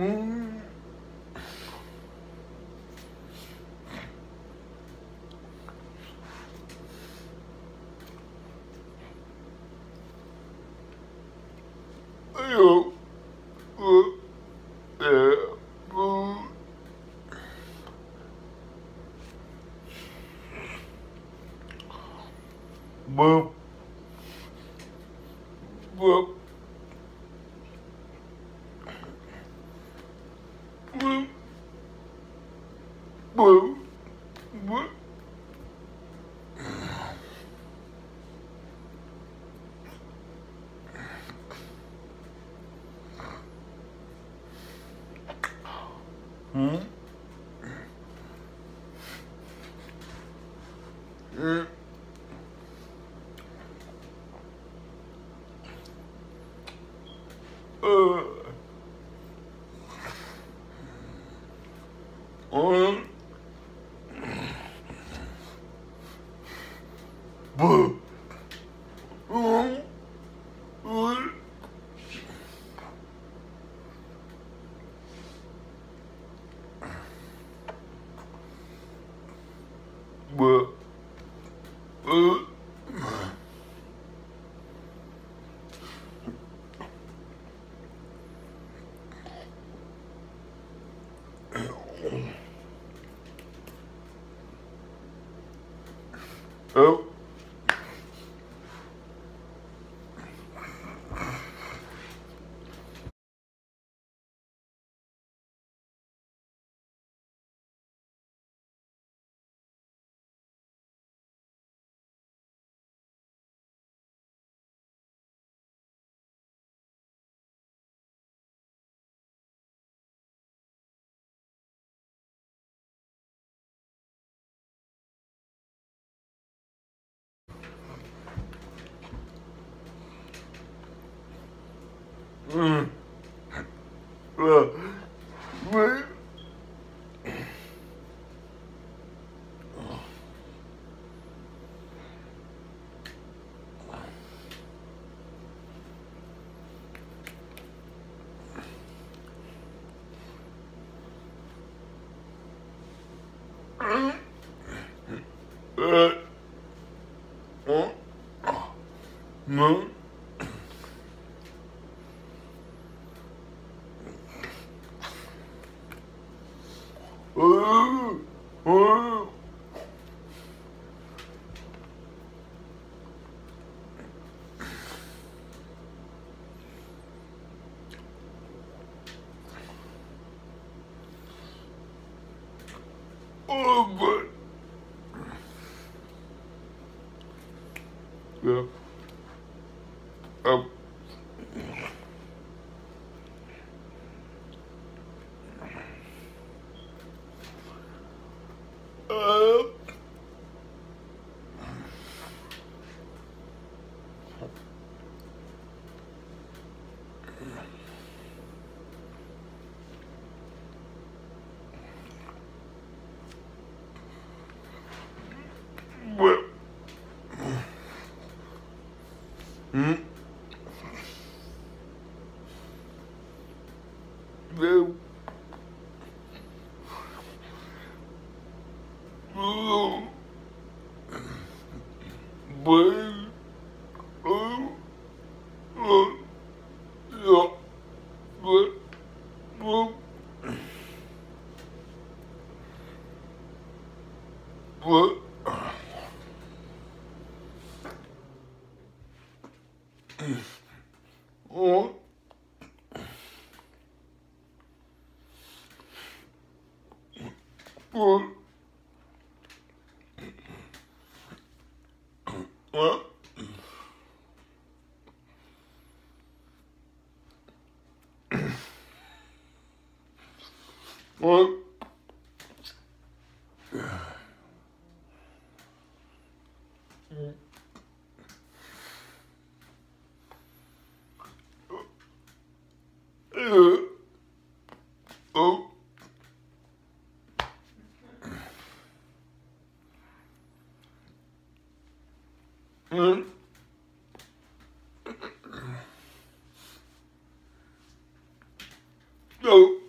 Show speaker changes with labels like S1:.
S1: Boop. Boop. 뭐? 응? 응? 어. Boo. Um. Uh. Boo. Uh. Oh. Mm. Uh. Yeah. Um. Hum. Eu... What? 어. 어? 어? 음. Mm-hmm. Mm. so